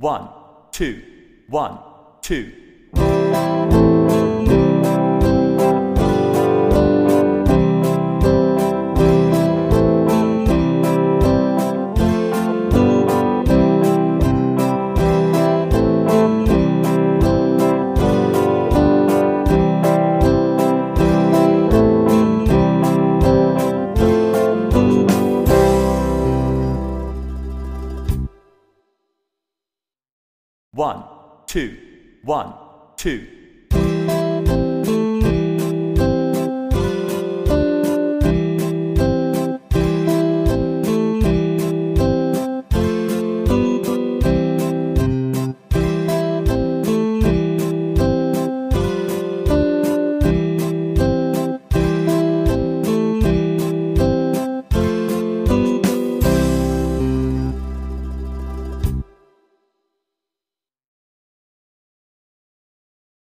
One, two, one, two. One, two, one, two.